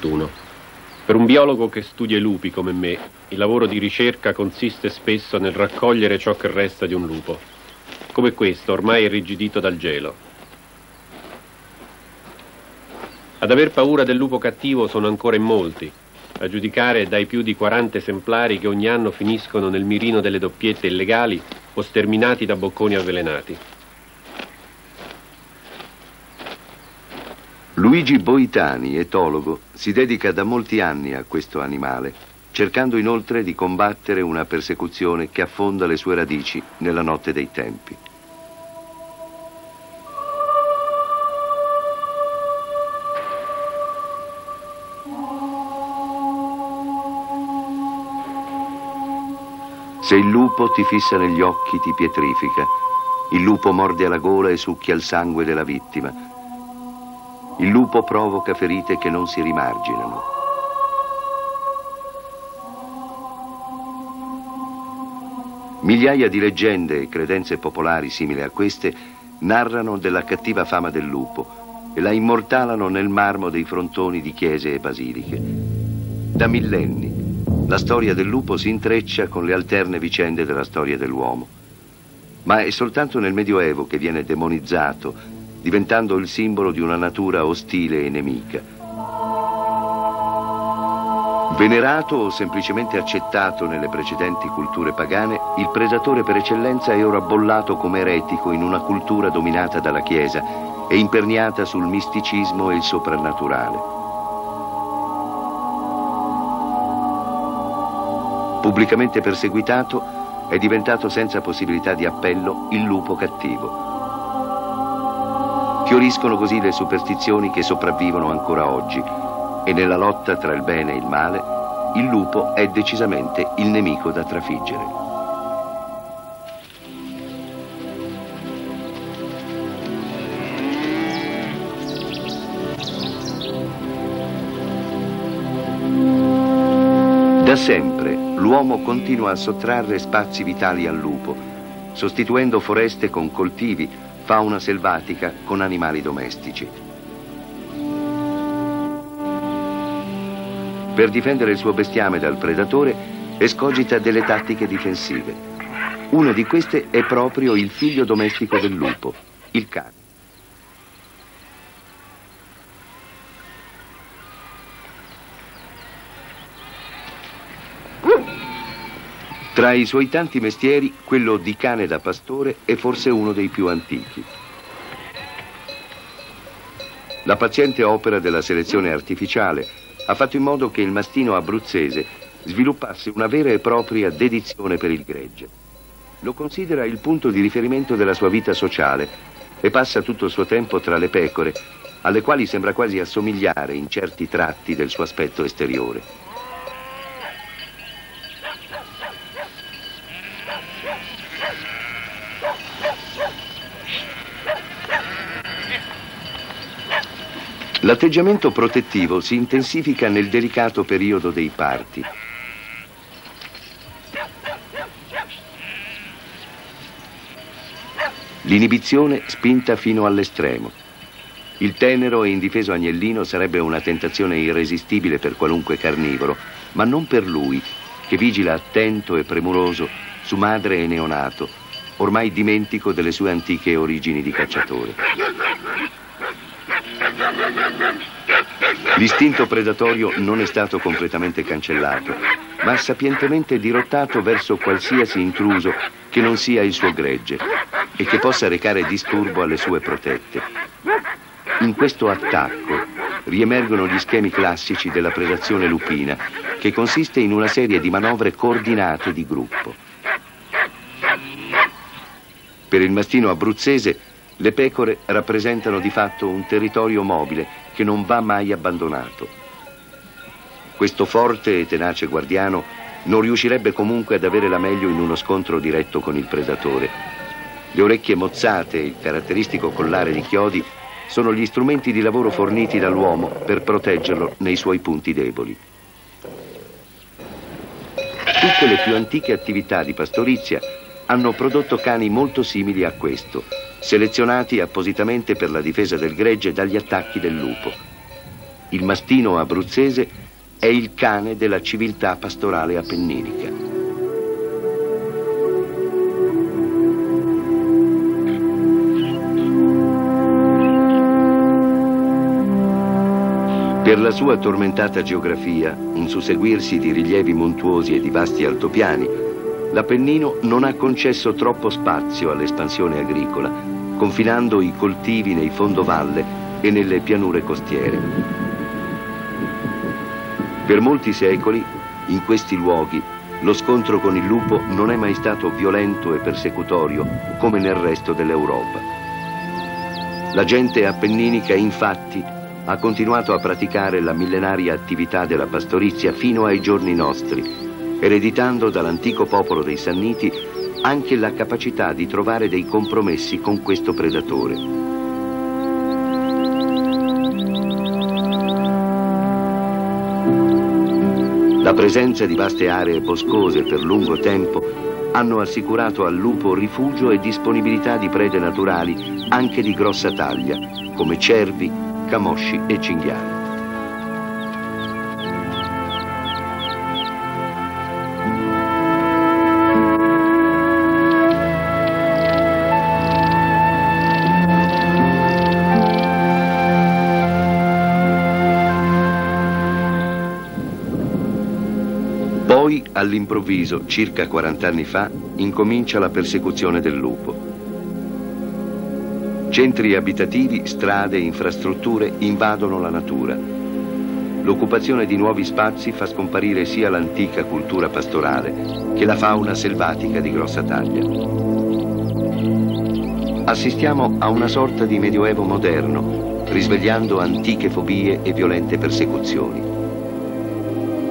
91. Per un biologo che studia i lupi come me, il lavoro di ricerca consiste spesso nel raccogliere ciò che resta di un lupo, come questo, ormai irrigidito dal gelo. Ad aver paura del lupo cattivo sono ancora in molti, a giudicare dai più di 40 esemplari che ogni anno finiscono nel mirino delle doppiette illegali o sterminati da bocconi avvelenati. Luigi Boitani, etologo, si dedica da molti anni a questo animale, cercando inoltre di combattere una persecuzione che affonda le sue radici nella notte dei tempi. Se il lupo ti fissa negli occhi ti pietrifica, il lupo morde alla gola e succhia il sangue della vittima, il lupo provoca ferite che non si rimarginano. Migliaia di leggende e credenze popolari simili a queste narrano della cattiva fama del lupo e la immortalano nel marmo dei frontoni di chiese e basiliche. Da millenni la storia del lupo si intreccia con le alterne vicende della storia dell'uomo. Ma è soltanto nel Medioevo che viene demonizzato, diventando il simbolo di una natura ostile e nemica. Venerato o semplicemente accettato nelle precedenti culture pagane, il predatore per eccellenza è ora bollato come eretico in una cultura dominata dalla Chiesa e imperniata sul misticismo e il soprannaturale. Pubblicamente perseguitato, è diventato senza possibilità di appello il lupo cattivo. Fioriscono così le superstizioni che sopravvivono ancora oggi e nella lotta tra il bene e il male il lupo è decisamente il nemico da trafiggere. Da sempre l'uomo continua a sottrarre spazi vitali al lupo, sostituendo foreste con coltivi, fauna selvatica con animali domestici. Per difendere il suo bestiame dal predatore, escogita delle tattiche difensive. Una di queste è proprio il figlio domestico del lupo, il cane. Tra i suoi tanti mestieri, quello di cane da pastore è forse uno dei più antichi. La paziente opera della selezione artificiale ha fatto in modo che il mastino abruzzese sviluppasse una vera e propria dedizione per il gregge. Lo considera il punto di riferimento della sua vita sociale e passa tutto il suo tempo tra le pecore, alle quali sembra quasi assomigliare in certi tratti del suo aspetto esteriore. L'atteggiamento protettivo si intensifica nel delicato periodo dei parti. L'inibizione spinta fino all'estremo. Il tenero e indifeso agnellino sarebbe una tentazione irresistibile per qualunque carnivoro, ma non per lui, che vigila attento e premuroso su madre e neonato, ormai dimentico delle sue antiche origini di cacciatore. L'istinto predatorio non è stato completamente cancellato, ma sapientemente dirottato verso qualsiasi intruso che non sia il suo gregge e che possa recare disturbo alle sue protette. In questo attacco riemergono gli schemi classici della predazione lupina, che consiste in una serie di manovre coordinate di gruppo. Per il mastino abruzzese le pecore rappresentano di fatto un territorio mobile che non va mai abbandonato. Questo forte e tenace guardiano non riuscirebbe comunque ad avere la meglio in uno scontro diretto con il predatore. Le orecchie mozzate e il caratteristico collare di chiodi sono gli strumenti di lavoro forniti dall'uomo per proteggerlo nei suoi punti deboli. Tutte le più antiche attività di pastorizia hanno prodotto cani molto simili a questo, selezionati appositamente per la difesa del gregge dagli attacchi del lupo. il mastino abruzzese è il cane della civiltà pastorale appenninica. Per la sua tormentata geografia, un susseguirsi di rilievi montuosi e di vasti altopiani, l'Appennino non ha concesso troppo spazio all'espansione agricola, confinando i coltivi nei fondovalle e nelle pianure costiere. Per molti secoli, in questi luoghi, lo scontro con il lupo non è mai stato violento e persecutorio come nel resto dell'Europa. La gente appenninica, infatti, ha continuato a praticare la millenaria attività della pastorizia fino ai giorni nostri, ereditando dall'antico popolo dei Sanniti anche la capacità di trovare dei compromessi con questo predatore. La presenza di vaste aree boscose per lungo tempo hanno assicurato al lupo rifugio e disponibilità di prede naturali anche di grossa taglia, come cervi, camosci e cinghiali. All'improvviso, circa 40 anni fa, incomincia la persecuzione del lupo. Centri abitativi, strade, infrastrutture invadono la natura. L'occupazione di nuovi spazi fa scomparire sia l'antica cultura pastorale che la fauna selvatica di grossa taglia. Assistiamo a una sorta di medioevo moderno, risvegliando antiche fobie e violente persecuzioni.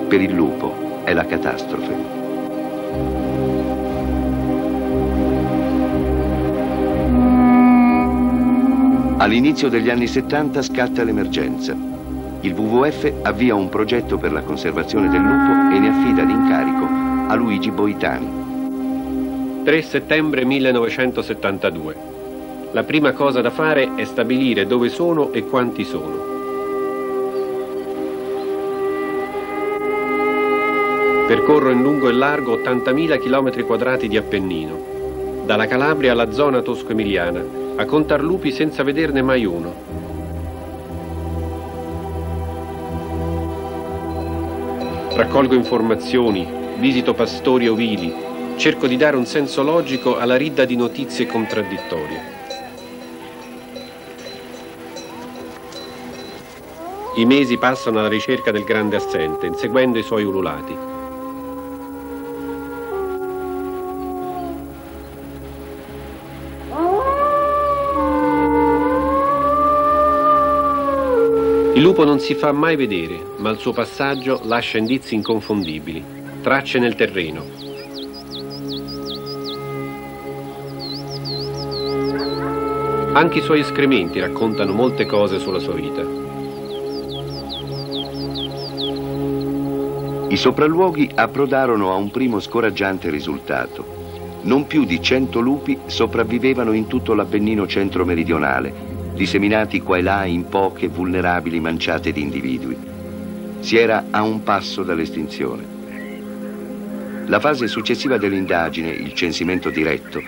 Per il lupo è la catastrofe. All'inizio degli anni 70 scatta l'emergenza. Il WWF avvia un progetto per la conservazione del lupo e ne affida l'incarico a Luigi Boitani. 3 settembre 1972. La prima cosa da fare è stabilire dove sono e quanti sono. Percorro in lungo e largo 80.000 km quadrati di Appennino, dalla Calabria alla zona tosco-emiliana, a contar lupi senza vederne mai uno. Raccolgo informazioni, visito pastori e ovili, cerco di dare un senso logico alla ridda di notizie contraddittorie. I mesi passano alla ricerca del grande assente, inseguendo i suoi ululati. Il lupo non si fa mai vedere, ma il suo passaggio lascia indizi inconfondibili, tracce nel terreno. Anche i suoi escrementi raccontano molte cose sulla sua vita. I sopralluoghi approdarono a un primo scoraggiante risultato. Non più di 100 lupi sopravvivevano in tutto l'Appennino centro-meridionale, disseminati qua e là in poche vulnerabili manciate di individui. Si era a un passo dall'estinzione. La fase successiva dell'indagine, il censimento diretto,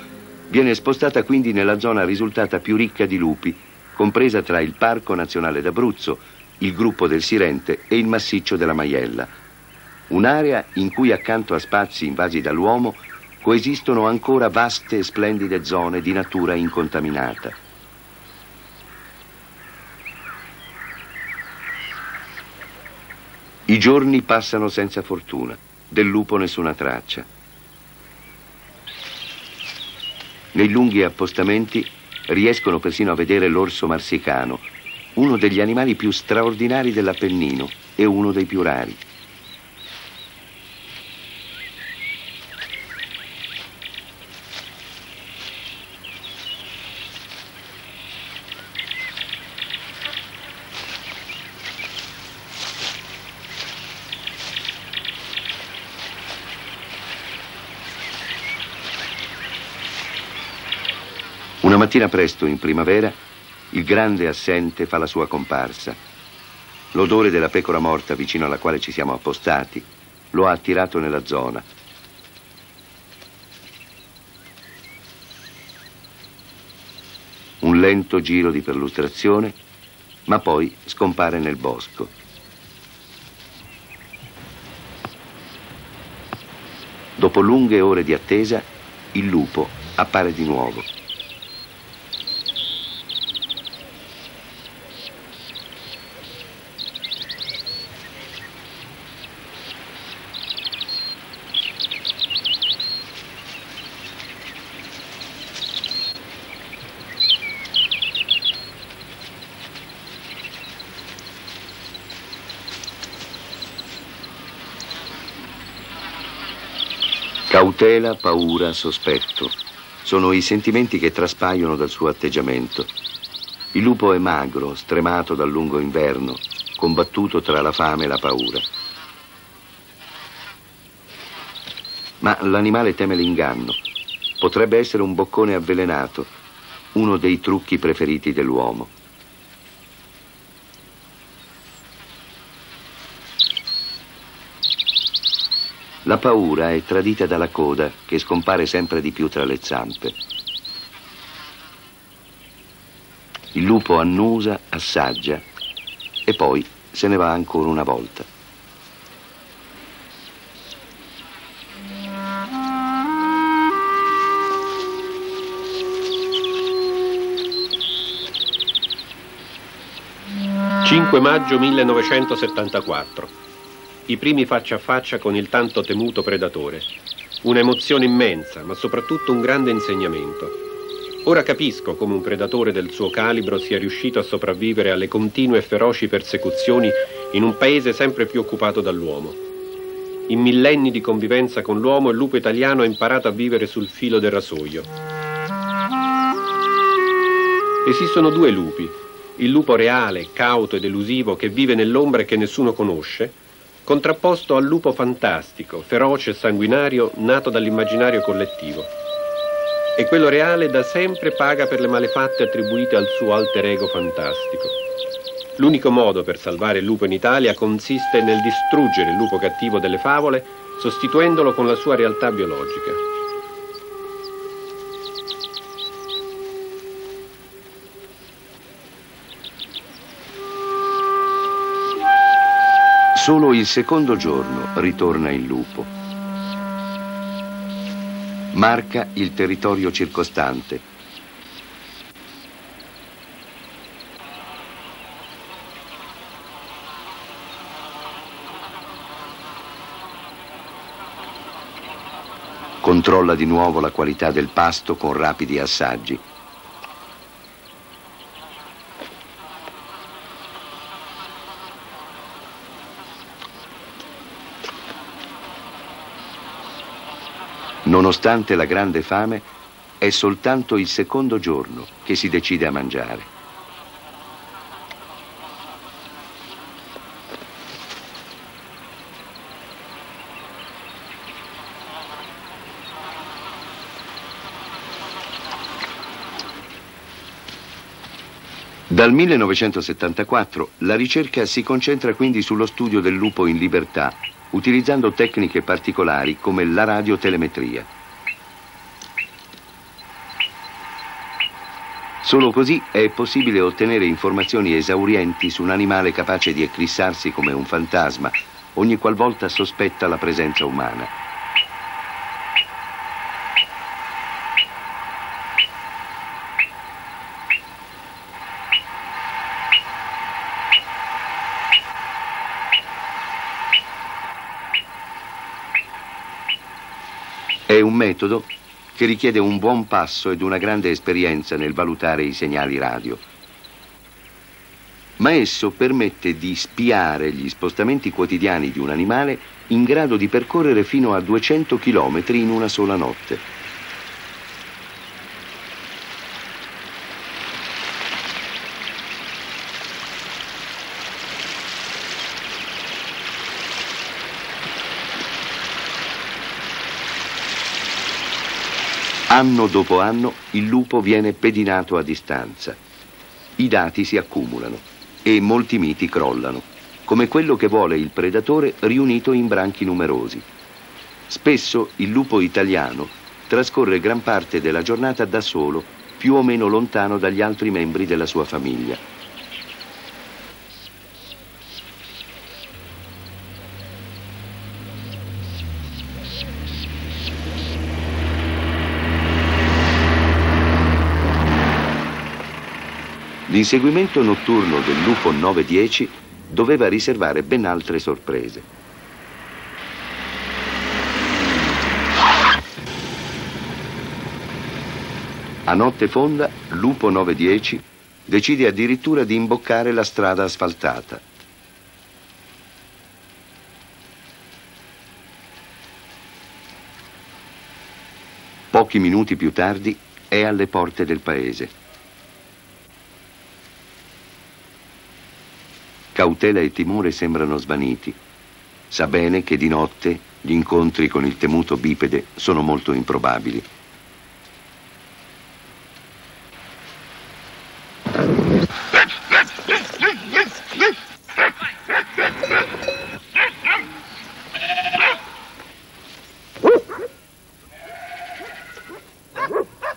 viene spostata quindi nella zona risultata più ricca di lupi, compresa tra il Parco Nazionale d'Abruzzo, il gruppo del Sirente e il massiccio della Maiella. Un'area in cui accanto a spazi invasi dall'uomo coesistono ancora vaste e splendide zone di natura incontaminata. I giorni passano senza fortuna, del lupo nessuna traccia. Nei lunghi appostamenti riescono persino a vedere l'orso marsicano, uno degli animali più straordinari dell'Appennino e uno dei più rari. Mattina presto, in primavera, il grande assente fa la sua comparsa. L'odore della pecora morta vicino alla quale ci siamo appostati lo ha attirato nella zona. Un lento giro di perlustrazione, ma poi scompare nel bosco. Dopo lunghe ore di attesa, il lupo appare di nuovo. '" Cautela, paura, sospetto. Sono i sentimenti che traspaiono dal suo atteggiamento. Il lupo è magro, stremato dal lungo inverno, combattuto tra la fame e la paura. Ma l'animale teme l'inganno. Potrebbe essere un boccone avvelenato, uno dei trucchi preferiti dell'uomo. La paura è tradita dalla coda che scompare sempre di più tra le zampe. Il lupo annusa, assaggia e poi se ne va ancora una volta. «5 maggio 1974 i primi faccia a faccia con il tanto temuto predatore. Un'emozione immensa, ma soprattutto un grande insegnamento. Ora capisco come un predatore del suo calibro sia riuscito a sopravvivere alle continue e feroci persecuzioni in un paese sempre più occupato dall'uomo. In millenni di convivenza con l'uomo il lupo italiano ha imparato a vivere sul filo del rasoio. Esistono due lupi, il lupo reale, cauto ed elusivo che vive nell'ombra e che nessuno conosce, contrapposto al lupo fantastico, feroce e sanguinario nato dall'immaginario collettivo. E quello reale da sempre paga per le malefatte attribuite al suo alter ego fantastico. L'unico modo per salvare il lupo in Italia consiste nel distruggere il lupo cattivo delle favole sostituendolo con la sua realtà biologica. Solo il secondo giorno ritorna il lupo. Marca il territorio circostante. Controlla di nuovo la qualità del pasto con rapidi assaggi. Nonostante la grande fame, è soltanto il secondo giorno che si decide a mangiare. Dal 1974 la ricerca si concentra quindi sullo studio del lupo in libertà utilizzando tecniche particolari come la radiotelemetria. Solo così è possibile ottenere informazioni esaurienti su un animale capace di eclissarsi come un fantasma ogni qualvolta sospetta la presenza umana. È un metodo che richiede un buon passo ed una grande esperienza nel valutare i segnali radio. Ma esso permette di spiare gli spostamenti quotidiani di un animale in grado di percorrere fino a 200 km in una sola notte. Anno dopo anno il lupo viene pedinato a distanza. I dati si accumulano e molti miti crollano. come quello che vuole il predatore riunito in branchi numerosi. Spesso il lupo italiano trascorre gran parte della giornata da solo, più o meno lontano dagli altri membri della sua famiglia. L'inseguimento notturno del lupo 910 doveva riservare ben altre sorprese. A notte fonda, Lupo 910 decide addirittura di imboccare la strada asfaltata. Pochi minuti più tardi è alle porte del paese. Cautela e timore sembrano svaniti. Sa bene che di notte gli incontri con il temuto bipede sono molto improbabili.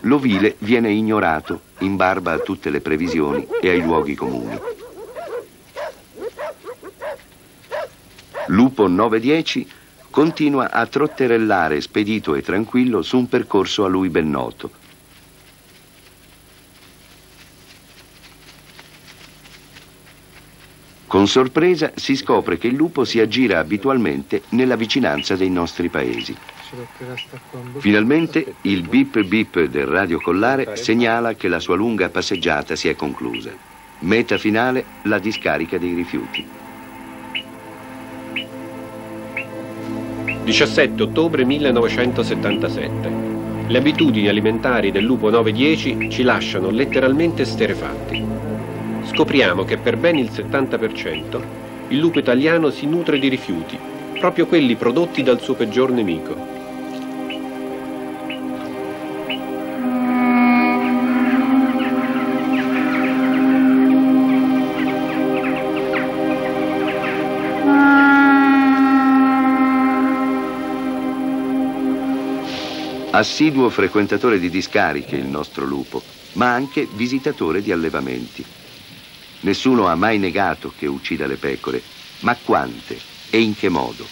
L'ovile viene ignorato in barba a tutte le previsioni e ai luoghi comuni. Lupo 910 continua a trotterellare spedito e tranquillo su un percorso a lui ben noto. Con sorpresa si scopre che il lupo si aggira abitualmente nella vicinanza dei nostri paesi. Finalmente il bip bip del radiocollare segnala che la sua lunga passeggiata si è conclusa. Meta finale, la discarica dei rifiuti. 17 ottobre 1977. Le abitudini alimentari del lupo 910 ci lasciano letteralmente sterefatti. Scopriamo che per ben il 70% il lupo italiano si nutre di rifiuti, proprio quelli prodotti dal suo peggior nemico, Assiduo frequentatore di discariche il nostro lupo, ma anche visitatore di allevamenti. Nessuno ha mai negato che uccida le pecore, ma quante e in che modo?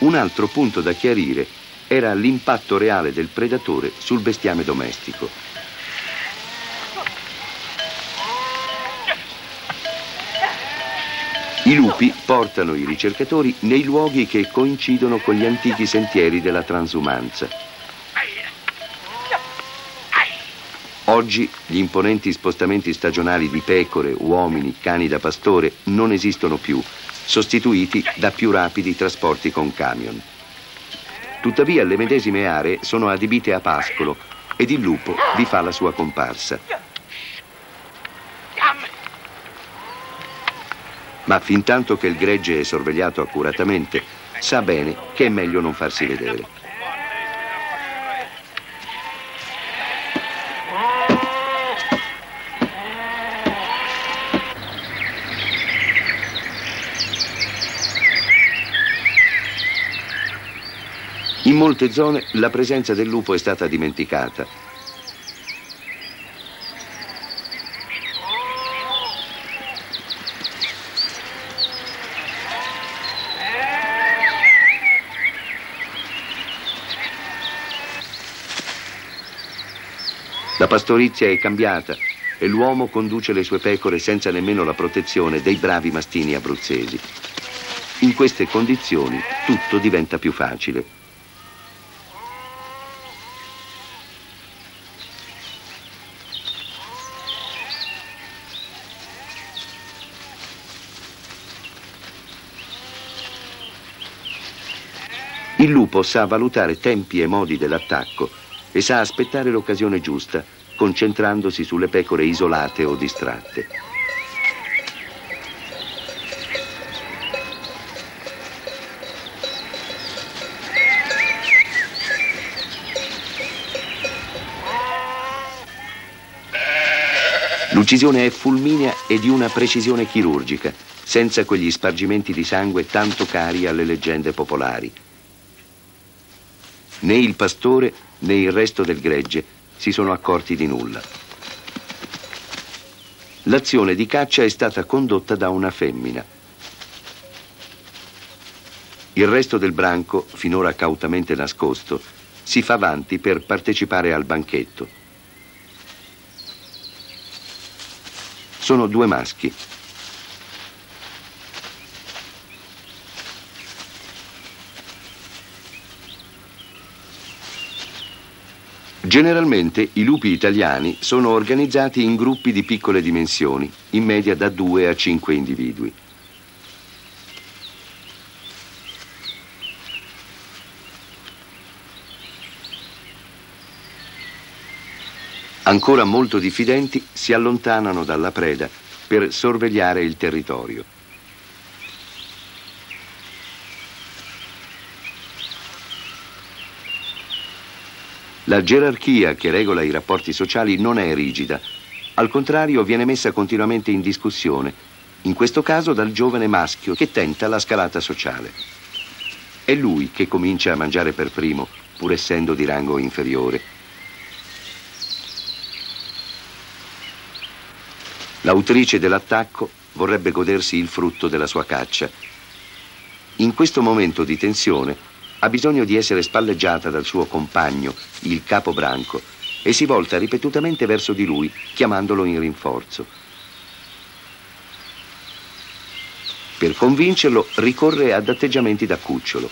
Un altro punto da chiarire era l'impatto reale del predatore sul bestiame domestico. I lupi portano i ricercatori nei luoghi che coincidono con gli antichi sentieri della transumanza Oggi gli imponenti spostamenti stagionali di pecore, uomini, cani da pastore non esistono più, sostituiti da più rapidi trasporti con camion. Tuttavia le medesime aree sono adibite a pascolo ed il lupo vi fa la sua comparsa. Ma fin tanto che il gregge è sorvegliato accuratamente, sa bene che è meglio non farsi vedere. In molte zone la presenza del lupo è stata dimenticata. La pastorizia è cambiata e l'uomo conduce le sue pecore senza nemmeno la protezione dei bravi mastini abruzzesi. In queste condizioni tutto diventa più facile. Lupo sa valutare tempi e modi dell'attacco e sa aspettare l'occasione giusta, concentrandosi sulle pecore isolate o distratte. L'uccisione è fulminea e di una precisione chirurgica. senza quegli spargimenti di sangue tanto cari alle leggende popolari. Né il pastore né il resto del gregge si sono accorti di nulla. L'azione di caccia è stata condotta da una femmina. Il resto del branco, finora cautamente nascosto, si fa avanti per partecipare al banchetto. Sono due maschi. Generalmente i lupi italiani sono organizzati in gruppi di piccole dimensioni, in media da 2 a 5 individui. Ancora molto diffidenti si allontanano dalla preda per sorvegliare il territorio. La gerarchia che regola i rapporti sociali non è rigida, al contrario viene messa continuamente in discussione, in questo caso dal giovane maschio che tenta la scalata sociale. È lui che comincia a mangiare per primo, pur essendo di rango inferiore. L'autrice dell'attacco vorrebbe godersi il frutto della sua caccia. In questo momento di tensione ha bisogno di essere spalleggiata dal suo compagno, il capo branco, e si volta ripetutamente verso di lui, chiamandolo in rinforzo. Per convincerlo ricorre ad atteggiamenti da cucciolo.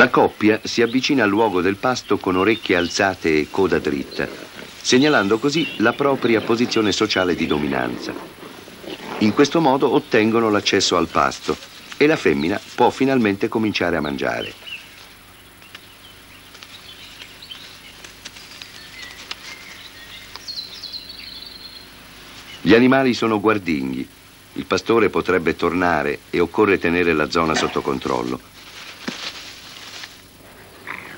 La coppia si avvicina al luogo del pasto con orecchie alzate e coda dritta, segnalando così la propria posizione sociale di dominanza. In questo modo ottengono l'accesso al pasto e la femmina può finalmente cominciare a mangiare. Gli animali sono guardinghi. Il pastore potrebbe tornare e occorre tenere la zona sotto controllo.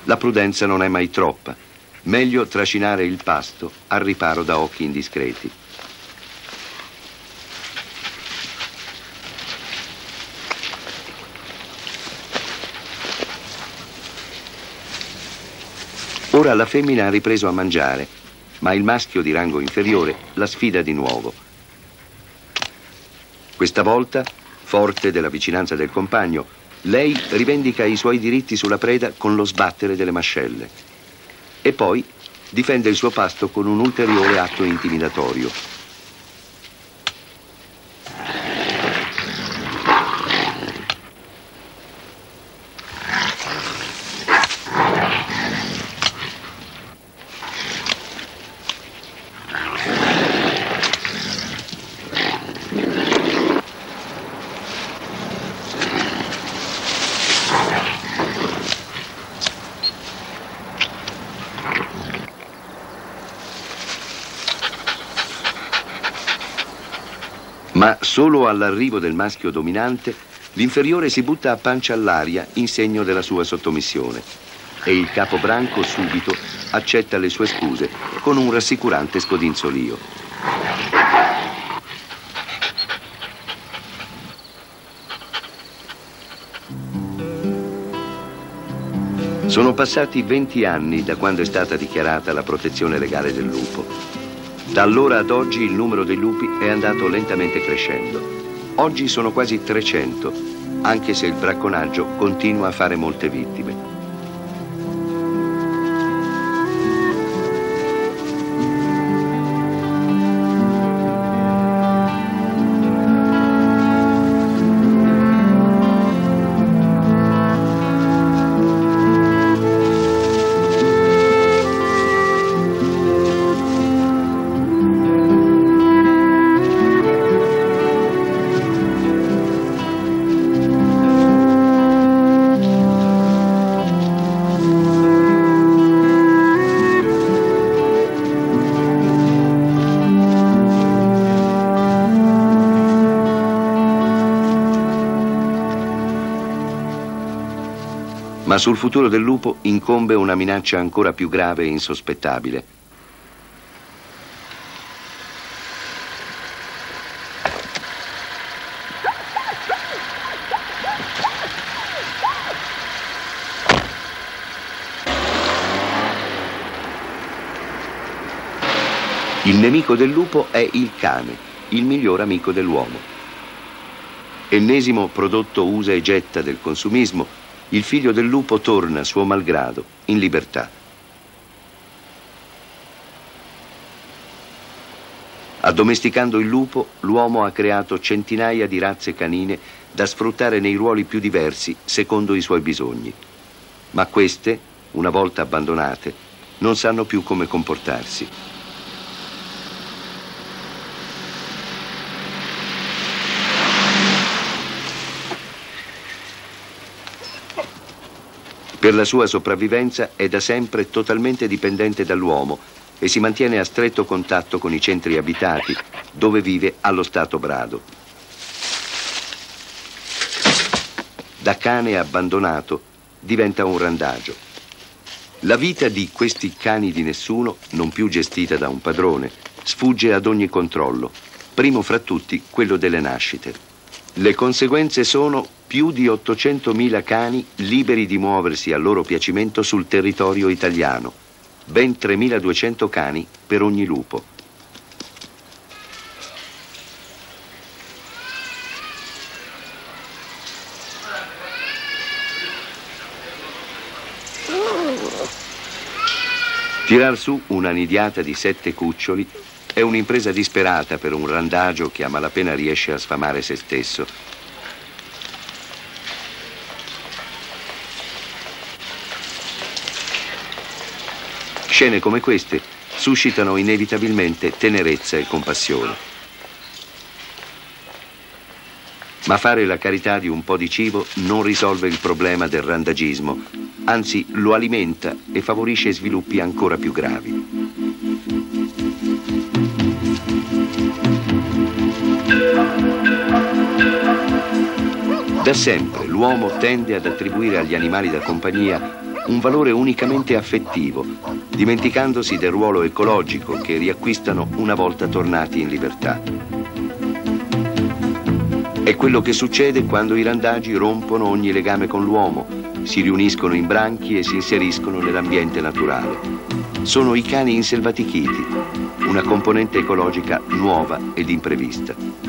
La prudenza non è mai troppa. Meglio trascinare il pasto al riparo da occhi indiscreti. Ora la femmina ha ripreso a mangiare, ma il maschio di rango inferiore la sfida di nuovo. Questa volta, forte della vicinanza del compagno, lei rivendica i suoi diritti sulla preda con lo sbattere delle mascelle e poi difende il suo pasto con un ulteriore atto intimidatorio. Ma solo all'arrivo del maschio dominante, l'inferiore si butta a pancia all'aria in segno della sua sottomissione e il capo branco subito accetta le sue scuse con un rassicurante scodinzolio. Sono passati 20 anni da quando è stata dichiarata la protezione legale del lupo. Da allora ad oggi il numero dei lupi è andato lentamente crescendo. Oggi sono quasi 300, anche se il bracconaggio continua a fare molte vittime. Sul futuro del lupo incombe una minaccia ancora più grave e insospettabile. Il nemico del lupo è il cane, il miglior amico dell'uomo. Ennesimo prodotto usa e getta del consumismo, il figlio del lupo torna, suo malgrado, in libertà. Addomesticando il lupo, l'uomo ha creato centinaia di razze canine da sfruttare nei ruoli più diversi secondo i suoi bisogni. Ma queste, una volta abbandonate, non sanno più come comportarsi. Per la sua sopravvivenza è da sempre totalmente dipendente dall'uomo e si mantiene a stretto contatto con i centri abitati, dove vive allo stato brado. Da cane abbandonato diventa un randagio. La vita di questi cani di nessuno, non più gestita da un padrone, sfugge ad ogni controllo, primo fra tutti quello delle nascite. Le conseguenze sono più di 800.000 cani liberi di muoversi a loro piacimento sul territorio italiano, ben 3.200 cani per ogni lupo. Tirar su una nidiata di sette cuccioli è un'impresa disperata per un randagio che a malapena riesce a sfamare se stesso. Scene come queste suscitano inevitabilmente tenerezza e compassione. Ma fare la carità di un po' di cibo non risolve il problema del randagismo, anzi lo alimenta e favorisce sviluppi ancora più gravi. Da sempre l'uomo tende ad attribuire agli animali da compagnia un valore unicamente affettivo, dimenticandosi del ruolo ecologico che riacquistano una volta tornati in libertà. È quello che succede quando i randagi rompono ogni legame con l'uomo, si riuniscono in branchi e si inseriscono nell'ambiente naturale. Sono i cani inselvatichiti, una componente ecologica nuova ed imprevista.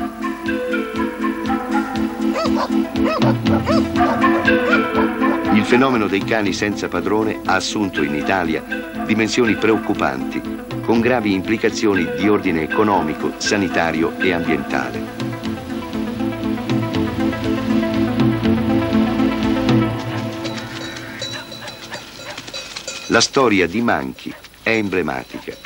Il fenomeno dei cani senza padrone ha assunto in Italia dimensioni preoccupanti, con gravi implicazioni di ordine economico, sanitario e ambientale. La storia di Manchi è emblematica.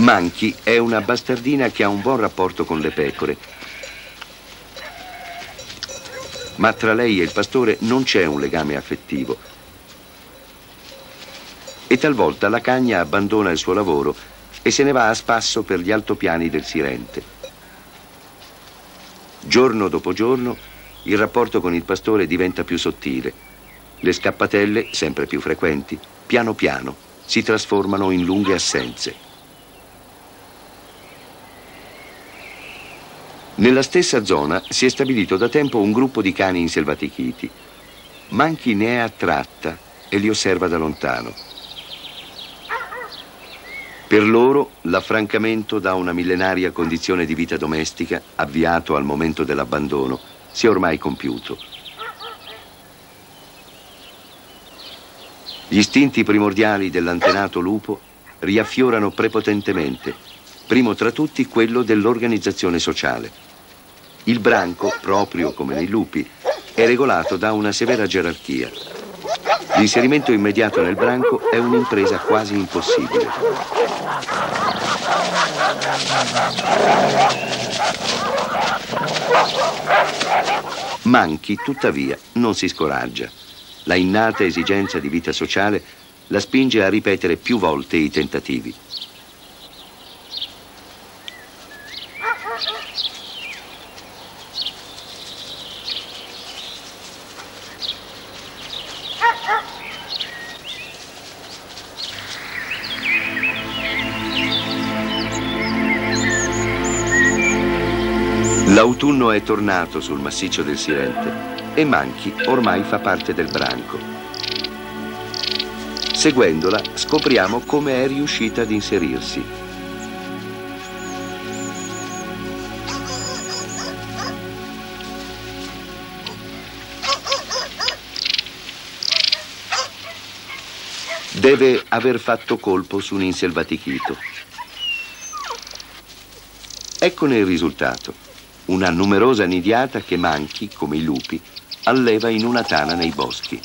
Manchi è una bastardina che ha un buon rapporto con le pecore. Ma tra lei e il pastore non c'è un legame affettivo. E talvolta la cagna abbandona il suo lavoro e se ne va a spasso per gli altopiani del Sirente. Giorno dopo giorno il rapporto con il pastore diventa più sottile. Le scappatelle, sempre più frequenti, piano piano si trasformano in lunghe assenze. Nella stessa zona si è stabilito da tempo un gruppo di cani inselvatichiti. Manchi ne è attratta e li osserva da lontano. Per loro l'affrancamento da una millenaria condizione di vita domestica, avviato al momento dell'abbandono, si è ormai compiuto. Gli istinti primordiali dell'antenato lupo riaffiorano prepotentemente, primo tra tutti quello dell'organizzazione sociale. Il branco, proprio come nei lupi, è regolato da una severa gerarchia. L'inserimento immediato nel branco è un'impresa quasi impossibile. Manchi, tuttavia, non si scoraggia. La innata esigenza di vita sociale la spinge a ripetere più volte i tentativi. L'autunno è tornato sul massiccio del Sirente e Manchi ormai fa parte del branco. Seguendola scopriamo come è riuscita ad inserirsi. Deve aver fatto colpo su un inselvatichito. Eccone il risultato. Una numerosa nidiata che Manchi, come i lupi, alleva in una tana nei boschi.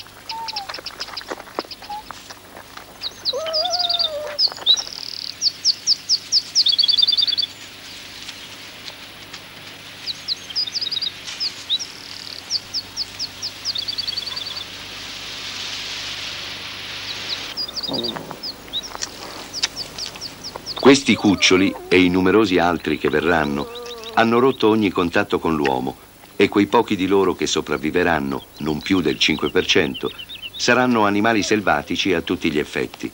Questi cuccioli e i numerosi altri che verranno hanno rotto ogni contatto con l'uomo e quei pochi di loro che sopravviveranno, non più del 5%, saranno animali selvatici a tutti gli effetti.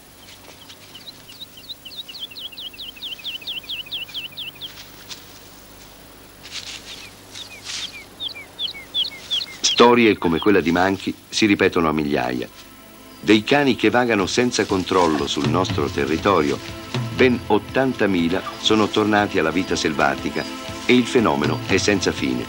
Storie come quella di Manchi si ripetono a migliaia. Dei cani che vagano senza controllo sul nostro territorio, ben 80.000 sono tornati alla vita selvatica e il fenomeno è senza fine.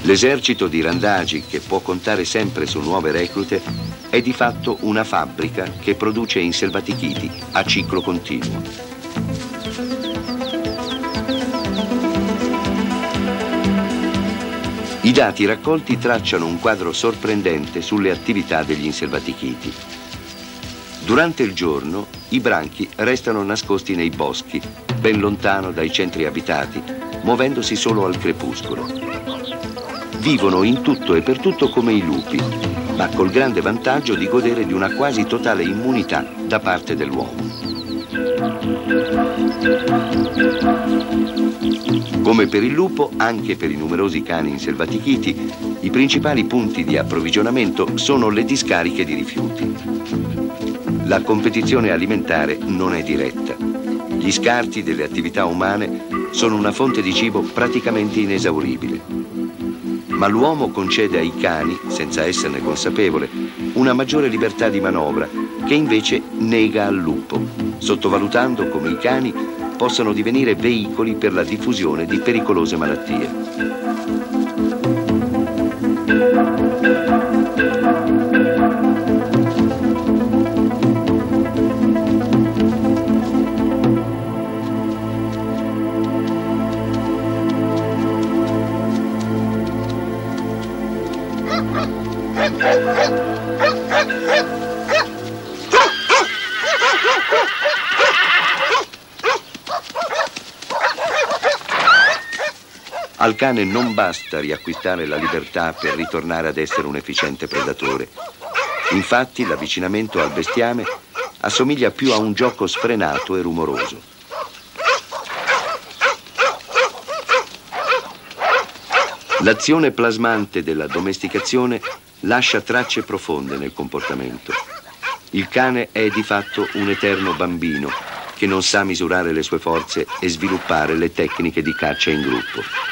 L'esercito di randagi, che può contare sempre su nuove reclute, è di fatto una fabbrica che produce inselvatichiti a ciclo continuo. I dati raccolti tracciano un quadro sorprendente sulle attività degli inselvatichiti. Durante il giorno i branchi restano nascosti nei boschi, ben lontano dai centri abitati, muovendosi solo al crepuscolo vivono in tutto e per tutto come i lupi, ma col grande vantaggio di godere di una quasi totale immunità da parte dell'uomo. Come per il lupo, anche per i numerosi cani inselvatichiti, i principali punti di approvvigionamento sono le discariche di rifiuti. La competizione alimentare non è diretta. Gli scarti delle attività umane sono una fonte di cibo praticamente inesauribile ma l'uomo concede ai cani, senza esserne consapevole, una maggiore libertà di manovra che invece nega al lupo, sottovalutando come i cani possano divenire veicoli per la diffusione di pericolose malattie. Al cane non basta riacquistare la libertà per ritornare ad essere un efficiente predatore. Infatti l'avvicinamento al bestiame assomiglia più a un gioco sfrenato e rumoroso. L'azione plasmante della domesticazione lascia tracce profonde nel comportamento. Il cane è di fatto un eterno bambino che non sa misurare le sue forze e sviluppare le tecniche di caccia in gruppo.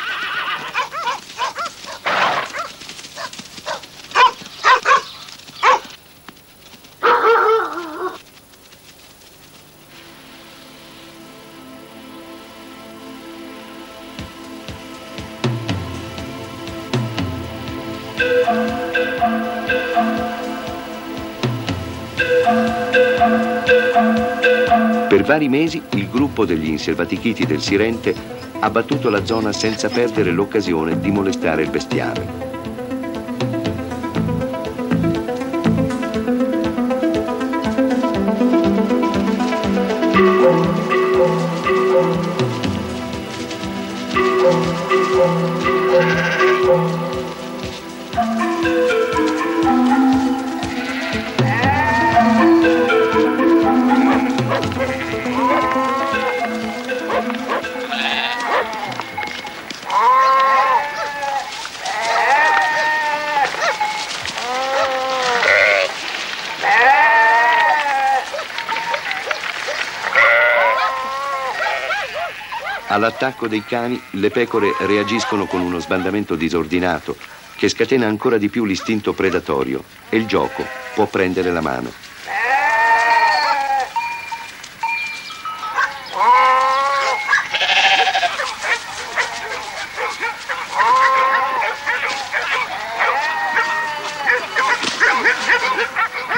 Vari mesi il gruppo degli inselvatichiti del Sirente ha battuto la zona senza perdere l'occasione di molestare il bestiame. All'attacco dei cani le pecore reagiscono con uno sbandamento disordinato che scatena ancora di più l'istinto predatorio e il gioco può prendere la mano.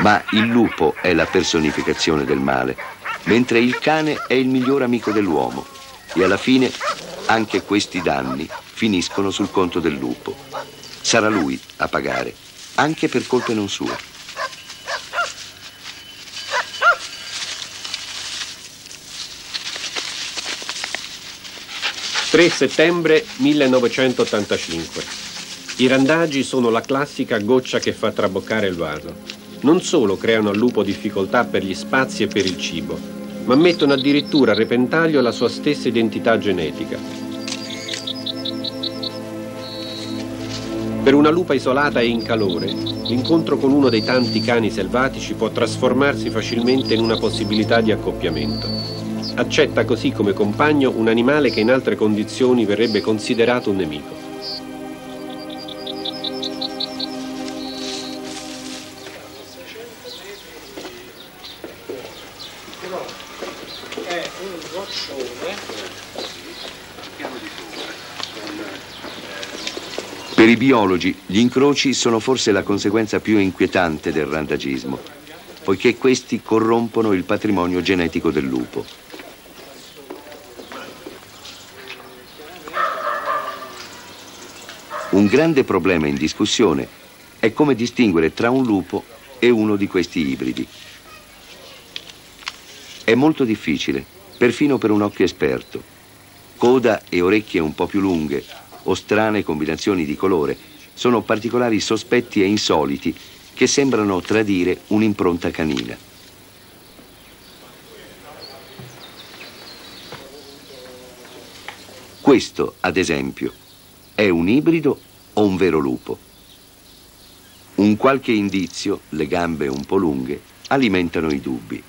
Ma il lupo è la personificazione del male, mentre il cane è il miglior amico dell'uomo. E alla fine anche questi danni finiscono sul conto del lupo. Sarà lui a pagare, anche per colpe non sue. «3 settembre 1985. I randagi sono la classica goccia che fa traboccare il vaso non solo creano al lupo difficoltà per gli spazi e per il cibo, ma mettono addirittura a repentaglio la sua stessa identità genetica. Per una lupa isolata e in calore, l'incontro con uno dei tanti cani selvatici può trasformarsi facilmente in una possibilità di accoppiamento. Accetta così come compagno un animale che in altre condizioni verrebbe considerato un nemico. Biologi gli incroci sono forse la conseguenza più inquietante del randagismo, poiché questi corrompono il patrimonio genetico del lupo. Un grande problema in discussione è come distinguere tra un lupo e uno di questi ibridi. È molto difficile, perfino per un occhio esperto. Coda e orecchie un po' più lunghe, o strane combinazioni di colore sono particolari sospetti e insoliti che sembrano tradire un'impronta canina. Questo, ad esempio, è un ibrido o un vero lupo? Un qualche indizio, le gambe un po' lunghe, alimentano i dubbi.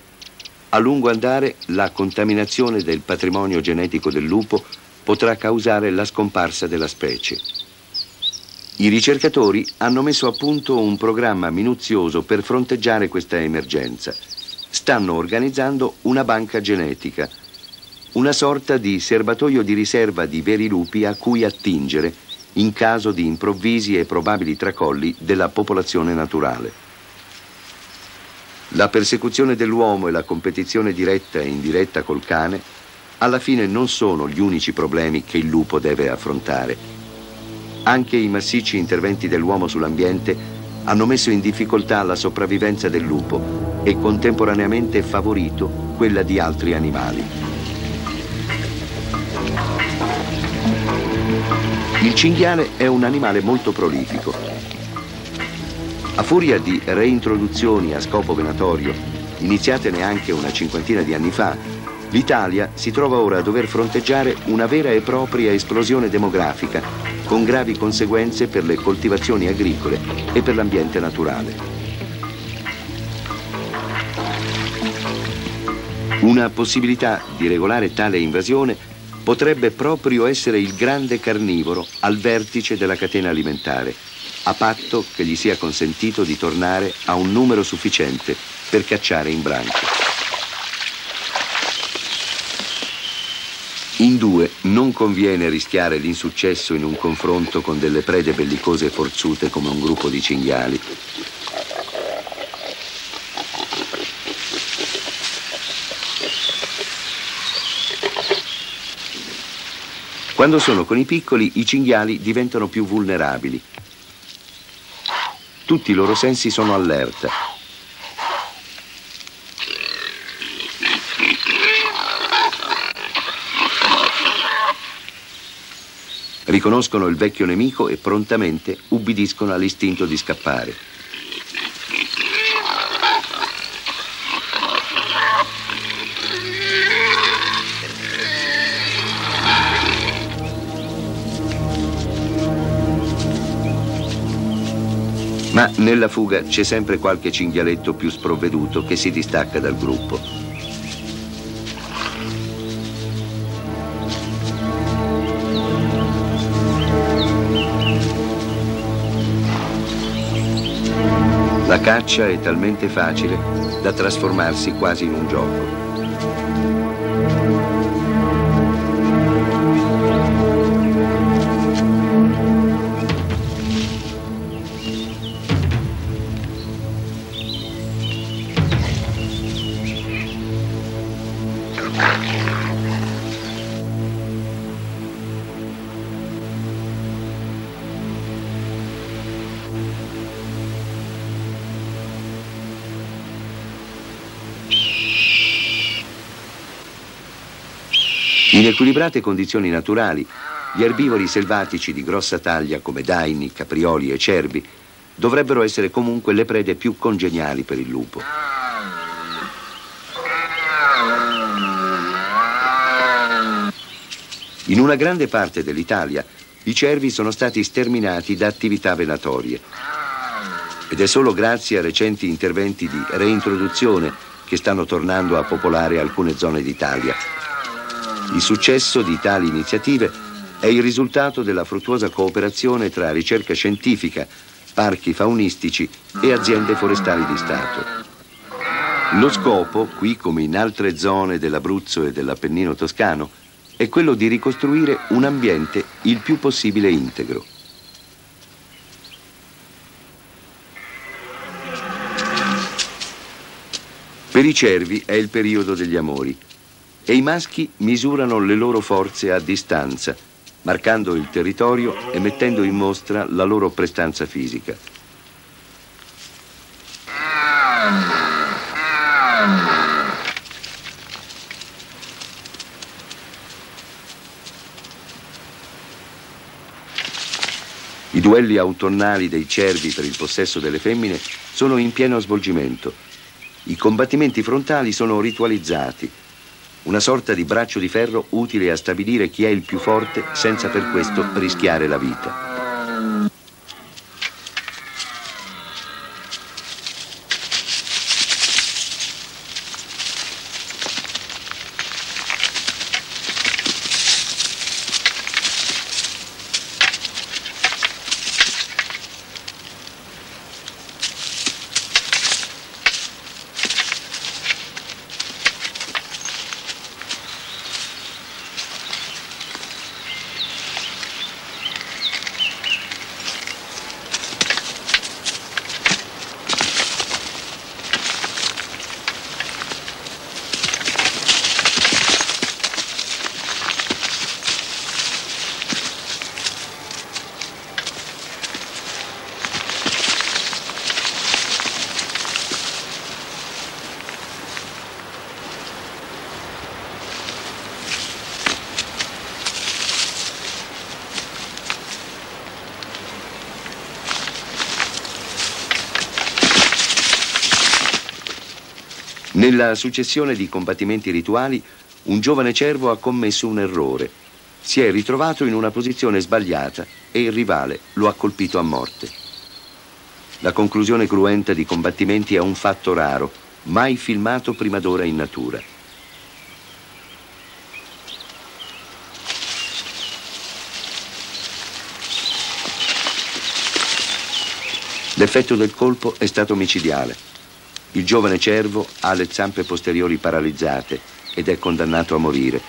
A lungo andare la contaminazione del patrimonio genetico del lupo potrà causare la scomparsa della specie. I ricercatori hanno messo a punto un programma minuzioso per fronteggiare questa emergenza. Stanno organizzando una banca genetica, una sorta di serbatoio di riserva di veri lupi a cui attingere in caso di improvvisi e probabili tracolli della popolazione naturale. La persecuzione dell'uomo e la competizione diretta e indiretta col cane alla fine non sono gli unici problemi che il lupo deve affrontare. Anche i massicci interventi dell'uomo sull'ambiente hanno messo in difficoltà la sopravvivenza del lupo e contemporaneamente favorito quella di altri animali. Il cinghiale è un animale molto prolifico. A furia di reintroduzioni a scopo venatorio, iniziate neanche una cinquantina di anni fa, L'Italia si trova ora a dover fronteggiare una vera e propria esplosione demografica, con gravi conseguenze per le coltivazioni agricole e per l'ambiente naturale. Una possibilità di regolare tale invasione potrebbe proprio essere il grande carnivoro al vertice della catena alimentare, a patto che gli sia consentito di tornare a un numero sufficiente per cacciare in branco. In due non conviene rischiare l'insuccesso in un confronto con delle prede bellicose e forzute come un gruppo di cinghiali. Quando sono con i piccoli, i cinghiali diventano più vulnerabili. Tutti i loro sensi sono allerta riconoscono il vecchio nemico e prontamente ubbidiscono all'istinto di scappare. Ma nella fuga c'è sempre qualche cinghialetto più sprovveduto che si distacca dal gruppo. Caccia è talmente facile da trasformarsi quasi in un gioco. Equilibrate condizioni naturali, gli erbivori selvatici di grossa taglia come daini, caprioli e cervi dovrebbero essere comunque le prede più congeniali per il lupo. In una grande parte dell'Italia i cervi sono stati sterminati da attività venatorie ed è solo grazie a recenti interventi di reintroduzione che stanno tornando a popolare alcune zone d'Italia. Il successo di tali iniziative è il risultato della fruttuosa cooperazione tra ricerca scientifica, parchi faunistici e aziende forestali di Stato. Lo scopo, qui come in altre zone dell'Abruzzo e dell'Appennino toscano, è quello di ricostruire un ambiente il più possibile integro. Per i cervi è il periodo degli amori e i maschi misurano le loro forze a distanza, marcando il territorio e mettendo in mostra la loro prestanza fisica. I duelli autunnali dei cervi per il possesso delle femmine sono in pieno svolgimento. I combattimenti frontali sono ritualizzati una sorta di braccio di ferro utile a stabilire chi è il più forte senza per questo rischiare la vita. Nella successione di combattimenti rituali, un giovane cervo ha commesso un errore. Si è ritrovato in una posizione sbagliata e il rivale lo ha colpito a morte. La conclusione cruenta di combattimenti è un fatto raro, mai filmato prima d'ora in natura. L'effetto del colpo è stato micidiale. Il giovane cervo ha le zampe posteriori paralizzate ed è condannato a morire.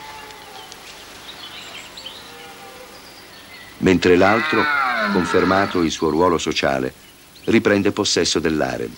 Mentre l'altro, confermato il suo ruolo sociale, riprende possesso dell'arem.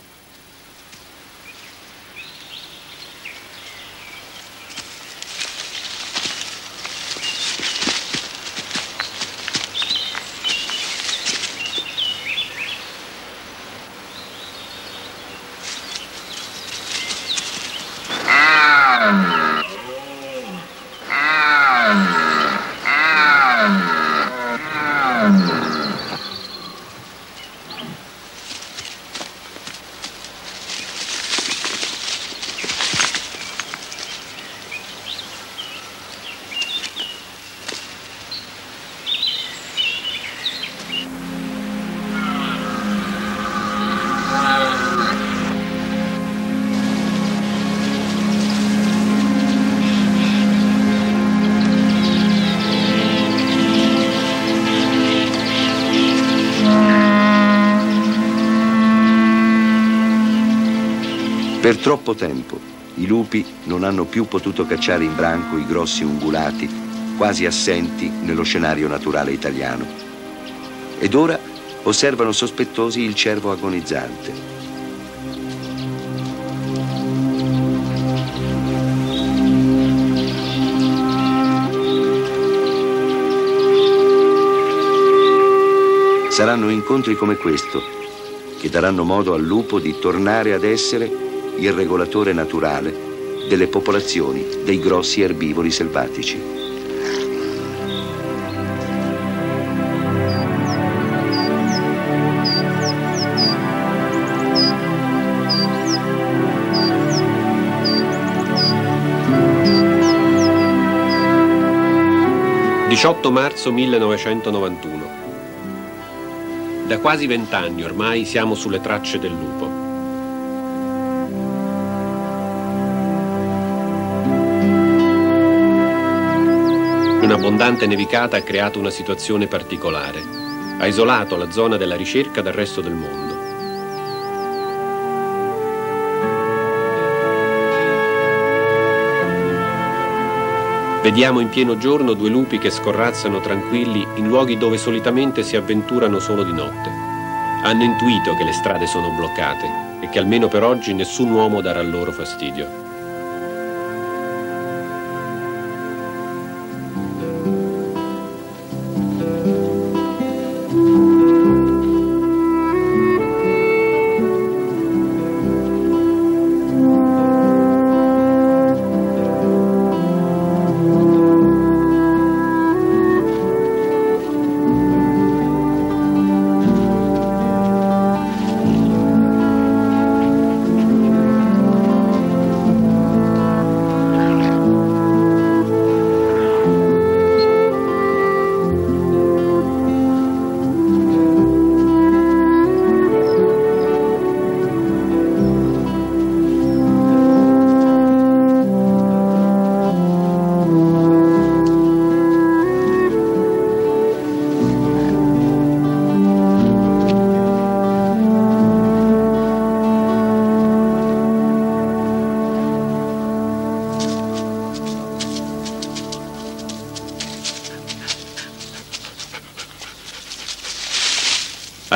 Per troppo tempo i lupi non hanno più potuto cacciare in branco i grossi ungulati quasi assenti nello scenario naturale italiano. Ed ora osservano sospettosi il cervo agonizzante. Saranno incontri come questo che daranno modo al lupo di tornare ad essere il regolatore naturale delle popolazioni dei grossi erbivori selvatici. «18 marzo 1991 da quasi vent'anni ormai siamo sulle tracce del lupo. Un'abbondante nevicata ha creato una situazione particolare. Ha isolato la zona della ricerca dal resto del mondo. Vediamo in pieno giorno due lupi che scorrazzano tranquilli in luoghi dove solitamente si avventurano solo di notte. Hanno intuito che le strade sono bloccate e che almeno per oggi nessun uomo darà loro fastidio.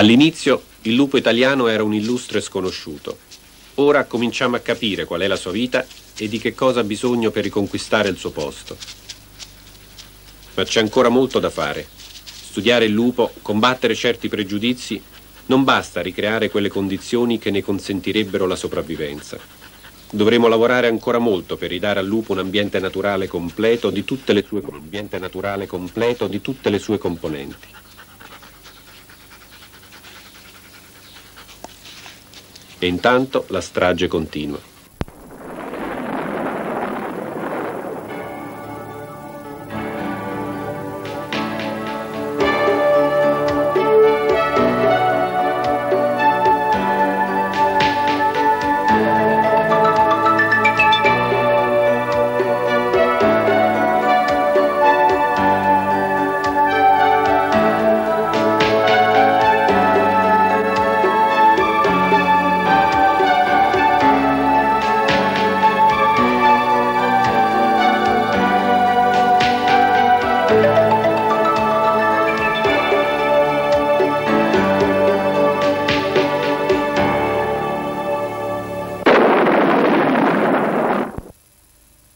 All'inizio il lupo italiano era un illustre sconosciuto. Ora cominciamo a capire qual è la sua vita e di che cosa ha bisogno per riconquistare il suo posto. Ma c'è ancora molto da fare. Studiare il lupo, combattere certi pregiudizi, non basta ricreare quelle condizioni che ne consentirebbero la sopravvivenza. Dovremo lavorare ancora molto per ridare al lupo un ambiente naturale completo di tutte le sue, completo di tutte le sue componenti. E intanto la strage continua.